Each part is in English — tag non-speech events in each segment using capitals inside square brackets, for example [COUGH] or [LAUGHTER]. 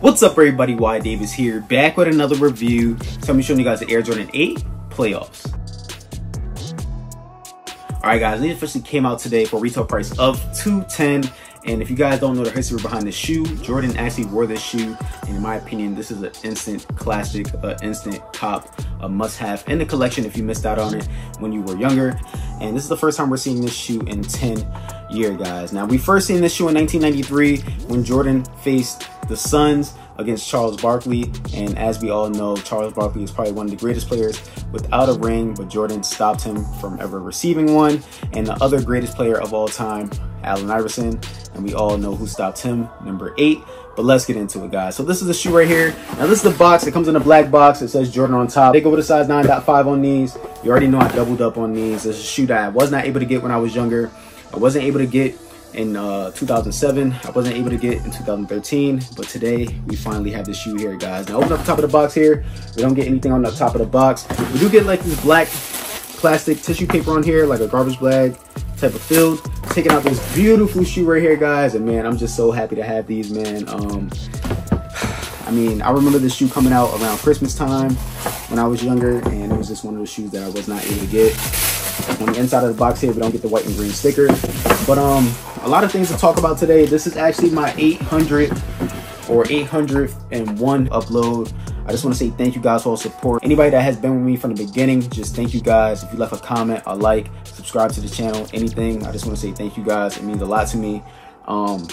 What's up everybody, Why Davis here, back with another review. So I'm showing you guys the Air Jordan 8 playoffs. Alright guys, these officially came out today for a retail price of 210 and if you guys don't know the history behind this shoe, Jordan actually wore this shoe. And in my opinion, this is an instant classic, uh, instant cop, a must have in the collection if you missed out on it when you were younger. And this is the first time we're seeing this shoe in 10 year guys. Now we first seen this shoe in 1993 when Jordan faced the Suns against Charles Barkley. And as we all know, Charles Barkley is probably one of the greatest players without a ring, but Jordan stopped him from ever receiving one. And the other greatest player of all time, Allen Iverson. And we all know who stopped him, number eight. But let's get into it, guys. So this is the shoe right here. Now this is the box. It comes in a black box. It says Jordan on top. They go with a size 9.5 on these. You already know I doubled up on these. This is a shoe that I was not able to get when I was younger. I wasn't able to get in uh, 2007. I wasn't able to get in 2013, but today we finally have this shoe here, guys. Now open up the top of the box here. We don't get anything on the top of the box. We do get like this black plastic tissue paper on here, like a garbage bag type of filled. Taking out this beautiful shoe right here, guys. And man, I'm just so happy to have these, man. Um, [SIGHS] I mean, I remember this shoe coming out around Christmas time when I was younger, and it was just one of the shoes that I was not able to get. On the inside of the box here, we don't get the white and green sticker. But um, a lot of things to talk about today. This is actually my 800 or 801 upload. I just want to say thank you guys for all support. Anybody that has been with me from the beginning, just thank you guys. If you left a comment, a like, subscribe to the channel, anything, I just want to say thank you guys. It means a lot to me. Um,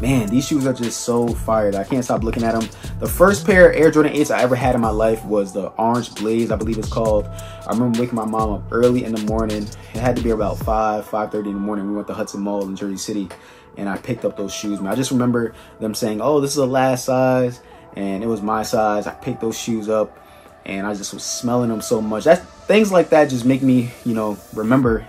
man, these shoes are just so fired. I can't stop looking at them. The first pair of Air Jordan 8s I ever had in my life was the Orange Blaze, I believe it's called. I remember waking my mom up early in the morning. It had to be about 5, 5.30 in the morning. We went to Hudson Mall in Jersey City and I picked up those shoes. Man, I just remember them saying, oh, this is a last size. And it was my size. I picked those shoes up and I just was smelling them so much. That Things like that just make me, you know, remember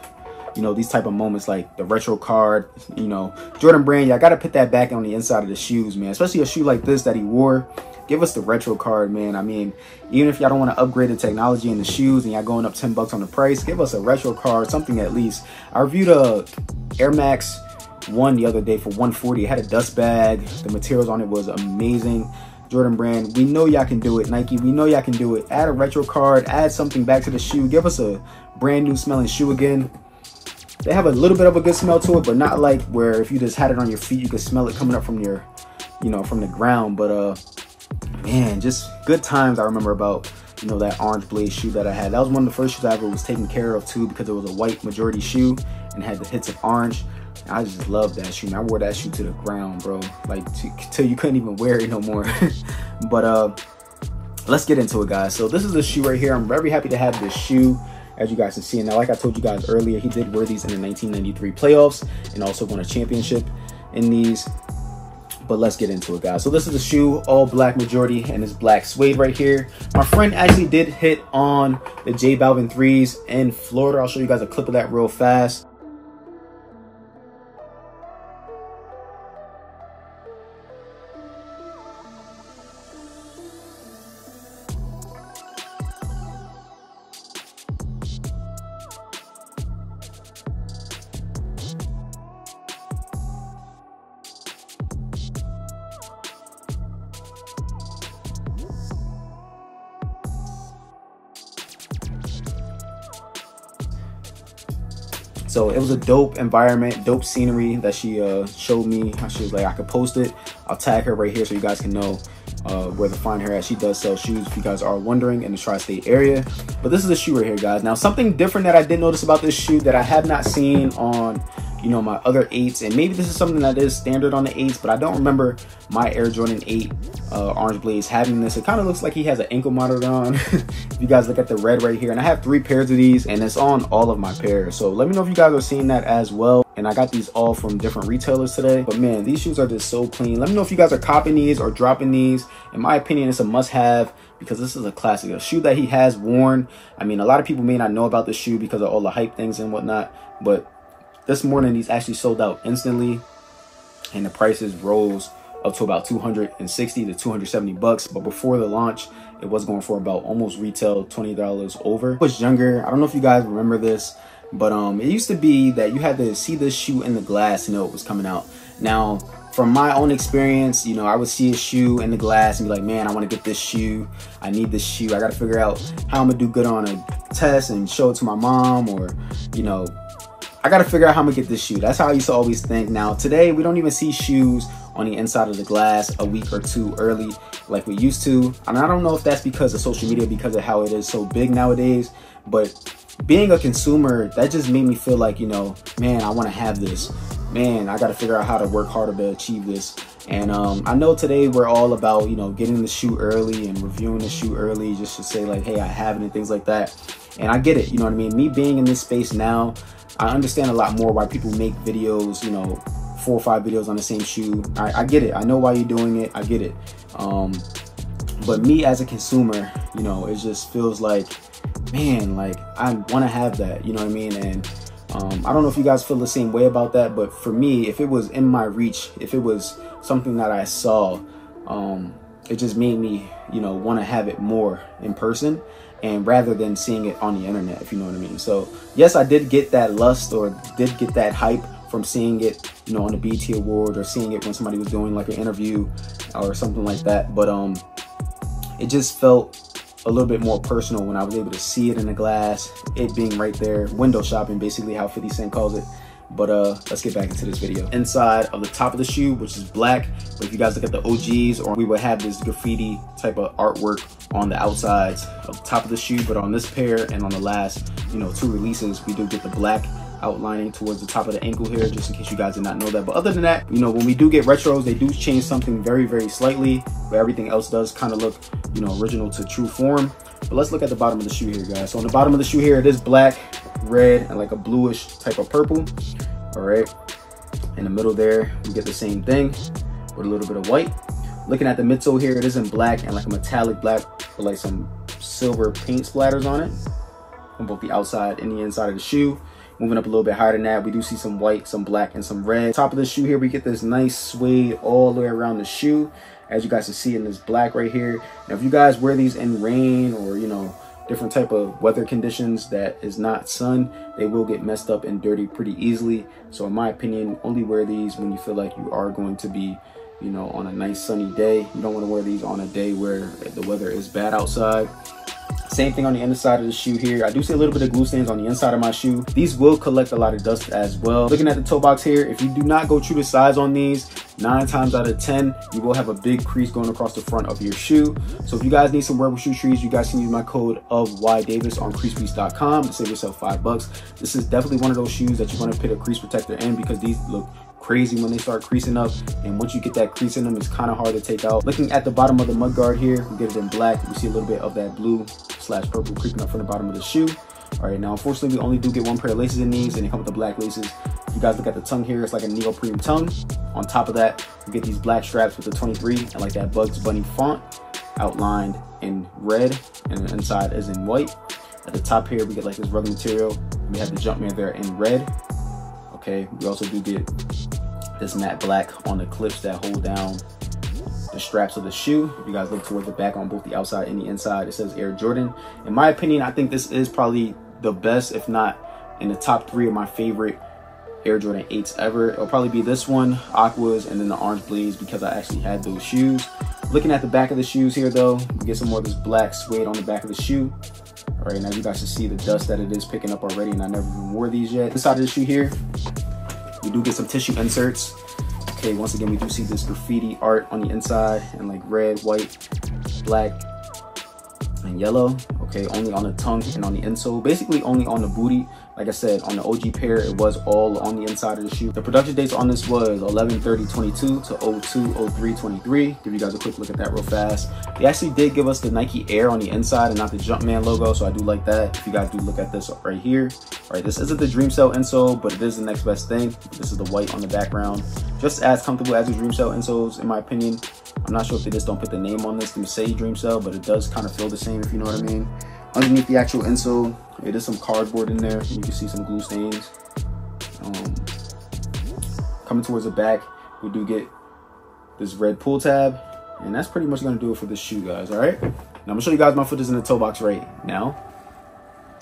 you know, these type of moments like the retro card, you know, Jordan Brand, I got to put that back on the inside of the shoes, man. Especially a shoe like this that he wore. Give us the retro card, man. I mean, even if y'all don't want to upgrade the technology in the shoes and y'all going up 10 bucks on the price, give us a retro card, something at least. I reviewed a Air Max 1 the other day for 140. It had a dust bag. The materials on it was amazing. Jordan Brand, we know y'all can do it. Nike, we know y'all can do it. Add a retro card, add something back to the shoe. Give us a brand new smelling shoe again. They have a little bit of a good smell to it, but not like where if you just had it on your feet, you could smell it coming up from your, you know, from the ground. But uh, man, just good times I remember about, you know, that orange blaze shoe that I had. That was one of the first shoes I ever was taken care of too because it was a white majority shoe and had the hits of orange. I just love that shoe. Man, I wore that shoe to the ground, bro. Like till you couldn't even wear it no more. [LAUGHS] but uh, let's get into it, guys. So this is the shoe right here. I'm very happy to have this shoe as you guys can see. And Now, like I told you guys earlier, he did wear these in the 1993 playoffs and also won a championship in these. But let's get into it, guys. So this is a shoe, all black majority, and this black suede right here. My friend actually did hit on the J Balvin 3s in Florida. I'll show you guys a clip of that real fast. So it was a dope environment, dope scenery that she uh, showed me. She was like, I could post it. I'll tag her right here so you guys can know uh, where to find her at. She does sell shoes if you guys are wondering in the tri-state area. But this is a shoe right here, guys. Now, something different that I did notice about this shoe that I have not seen on you know, my other eights. And maybe this is something that is standard on the eights, but I don't remember my Air Jordan 8 uh, Orange Blaze having this. It kind of looks like he has an ankle monitor on. [LAUGHS] if you guys look at the red right here. And I have three pairs of these and it's on all of my pairs. So let me know if you guys are seeing that as well. And I got these all from different retailers today. But man, these shoes are just so clean. Let me know if you guys are copying these or dropping these. In my opinion, it's a must have because this is a classic, a shoe that he has worn. I mean, a lot of people may not know about the shoe because of all the hype things and whatnot, but this morning, these actually sold out instantly, and the prices rose up to about 260 to 270 bucks. But before the launch, it was going for about almost retail $20 over. I was younger. I don't know if you guys remember this, but um, it used to be that you had to see this shoe in the glass to know it was coming out. Now, from my own experience, you know, I would see a shoe in the glass and be like, man, I want to get this shoe. I need this shoe. I got to figure out how I'm gonna do good on a test and show it to my mom or, you know, I got to figure out how I'm gonna get this shoe. That's how I used to always think. Now, today, we don't even see shoes on the inside of the glass a week or two early like we used to. And I don't know if that's because of social media, because of how it is so big nowadays, but being a consumer, that just made me feel like, you know, man, I want to have this. Man, I got to figure out how to work harder to achieve this. And um, I know today we're all about, you know, getting the shoe early and reviewing the shoe early just to say like, hey, I have it and things like that. And I get it, you know what I mean? Me being in this space now, I understand a lot more why people make videos, you know, four or five videos on the same shoe. I, I get it. I know why you're doing it. I get it. Um, but me as a consumer, you know, it just feels like man, like I want to have that, you know what I mean? And um, I don't know if you guys feel the same way about that, but for me, if it was in my reach, if it was something that I saw, um, it just made me, you know, want to have it more in person and rather than seeing it on the internet, if you know what I mean. So yes, I did get that lust or did get that hype from seeing it, you know, on the BET Award or seeing it when somebody was doing like an interview or something like that. But um, it just felt a little bit more personal when I was able to see it in the glass, it being right there, window shopping, basically how 50 Cent calls it. But uh, let's get back into this video. Inside of the top of the shoe, which is black, but if you guys look at the OGs, or we would have this graffiti type of artwork on the outsides of the top of the shoe, but on this pair and on the last, you know, two releases, we do get the black outlining towards the top of the ankle here, just in case you guys did not know that. But other than that, you know, when we do get retros, they do change something very, very slightly, but everything else does kind of look, you know, original to true form. But let's look at the bottom of the shoe here, guys. So on the bottom of the shoe here, it is black, red, and like a bluish type of purple. All right. In the middle there, we get the same thing with a little bit of white. Looking at the midsole here, it is in black and like a metallic black with like some silver paint splatters on it on both the outside and the inside of the shoe. Moving up a little bit higher than that, we do see some white, some black, and some red. Top of the shoe here, we get this nice suede all the way around the shoe. As you guys can see in this black right here. Now, if you guys wear these in rain or, you know, different type of weather conditions that is not sun, they will get messed up and dirty pretty easily. So in my opinion, only wear these when you feel like you are going to be, you know, on a nice sunny day. You don't want to wear these on a day where the weather is bad outside. Same thing on the inside of the shoe here. I do see a little bit of glue stains on the inside of my shoe. These will collect a lot of dust as well. Looking at the toe box here, if you do not go true to size on these, nine times out of 10, you will have a big crease going across the front of your shoe. So if you guys need some wearable shoe trees, you guys can use my code of Y Davis on creasepiece.com to save yourself five bucks. This is definitely one of those shoes that you want to put a crease protector in because these look crazy when they start creasing up. And once you get that crease in them, it's kind of hard to take out. Looking at the bottom of the mud guard here, we get it in black. We see a little bit of that blue slash purple creeping up from the bottom of the shoe. All right, now unfortunately we only do get one pair of laces in these and they come with the black laces. If you guys look at the tongue here, it's like a neoprene tongue. On top of that, we get these black straps with the 23 and like that Bugs Bunny font outlined in red and inside is in white. At the top here, we get like this rubber material. We have the Jumpman there in red. Okay, we also do get this matte black on the clips that hold down the straps of the shoe. If you guys look towards the back on both the outside and the inside, it says Air Jordan. In my opinion, I think this is probably the best, if not in the top three of my favorite Air Jordan 8s ever. It'll probably be this one, Aquas, and then the Orange Blaze because I actually had those shoes. Looking at the back of the shoes here though, we get some more of this black suede on the back of the shoe. All right, now you guys can see the dust that it is picking up already and I never even wore these yet. Inside of the shoe here, we do get some tissue inserts. Okay, once again, we do see this graffiti art on the inside and like red, white, black, and yellow. Okay, only on the tongue and on the insole. Basically only on the booty. Like I said, on the OG pair, it was all on the inside of the shoe. The production dates on this was 11-30-22 to 02-03-23. Give you guys a quick look at that real fast. They actually did give us the Nike Air on the inside and not the Jumpman logo, so I do like that. If you guys do look at this right here. All right, this isn't the Dream Cell insole, but it is the next best thing. This is the white on the background. Just as comfortable as the Dream Cell insoles, in my opinion. I'm not sure if they just don't put the name on this to say Dream Cell, but it does kind of feel the same, if you know what I mean. Underneath the actual insole, it is some cardboard in there. You can see some glue stains. Um, coming towards the back, we do get this red pull tab. And that's pretty much gonna do it for this shoe, guys, all right? Now I'm gonna show you guys my foot is in the toe box right now.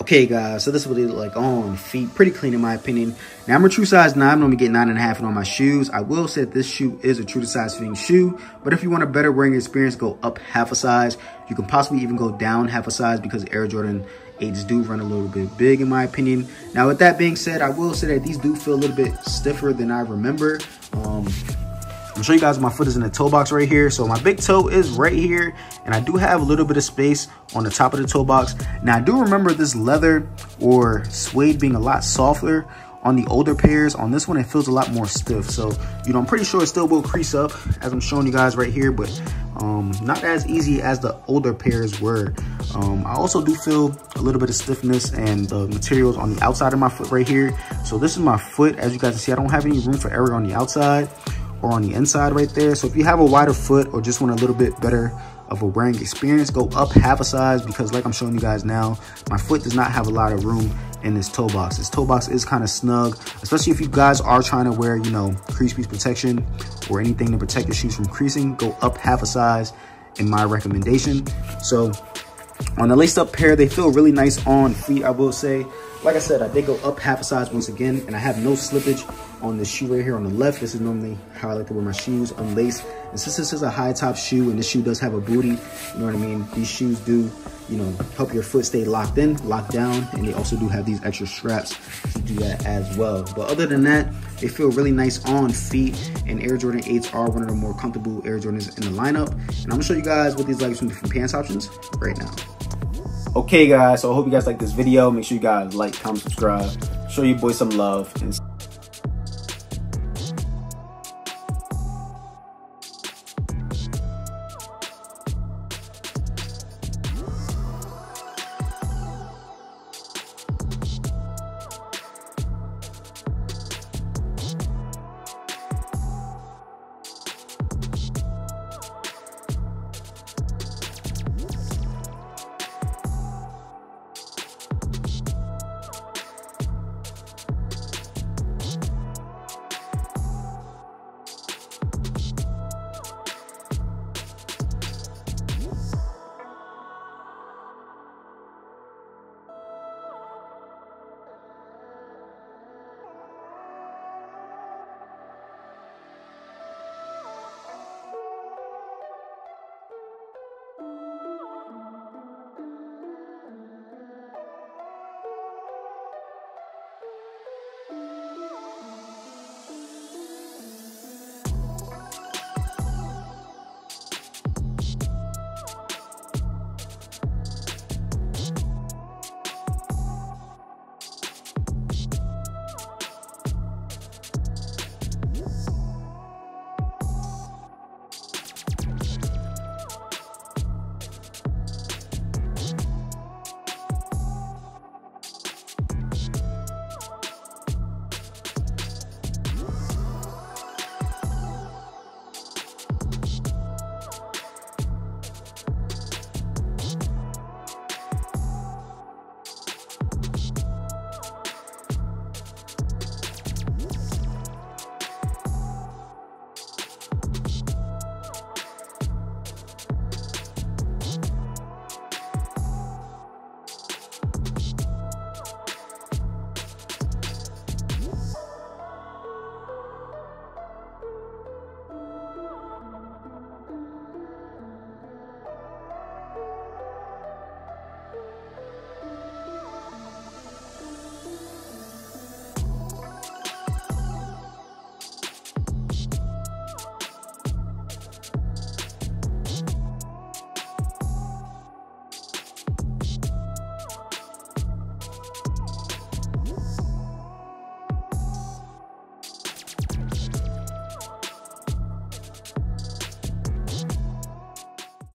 Okay, guys, so this is what they look like on feet. Pretty clean, in my opinion. Now, I'm a true size 9. I'm normally get 9.5 on my shoes. I will say this shoe is a true to size fitting shoe. But if you want a better wearing experience, go up half a size. You can possibly even go down half a size because Air Jordan 8s do run a little bit big, in my opinion. Now, with that being said, I will say that these do feel a little bit stiffer than I remember. Um, I'm show you guys my foot is in the toe box right here. So my big toe is right here. And I do have a little bit of space on the top of the toe box. Now I do remember this leather or suede being a lot softer on the older pairs. On this one, it feels a lot more stiff. So, you know, I'm pretty sure it still will crease up as I'm showing you guys right here, but um, not as easy as the older pairs were. Um, I also do feel a little bit of stiffness and the materials on the outside of my foot right here. So this is my foot. As you guys can see, I don't have any room for error on the outside or on the inside right there. So if you have a wider foot or just want a little bit better of a wearing experience, go up half a size because like I'm showing you guys now, my foot does not have a lot of room in this toe box. This toe box is kind of snug, especially if you guys are trying to wear, you know, crease piece protection or anything to protect your shoes from creasing, go up half a size in my recommendation. So on the laced up pair, they feel really nice on feet, I will say. Like I said, I did go up half a size once again, and I have no slippage on the shoe right here on the left. This is normally how I like to wear my shoes, unlaced. And since this is a high top shoe and this shoe does have a booty, you know what I mean? These shoes do, you know, help your foot stay locked in, locked down. And they also do have these extra straps to do that as well. But other than that, they feel really nice on feet. And Air Jordan 8s are one of the more comfortable Air Jordans in the lineup. And I'm gonna show you guys what these like from different pants options right now. Okay guys, so I hope you guys like this video. Make sure you guys like, comment, subscribe, show your boy some love. And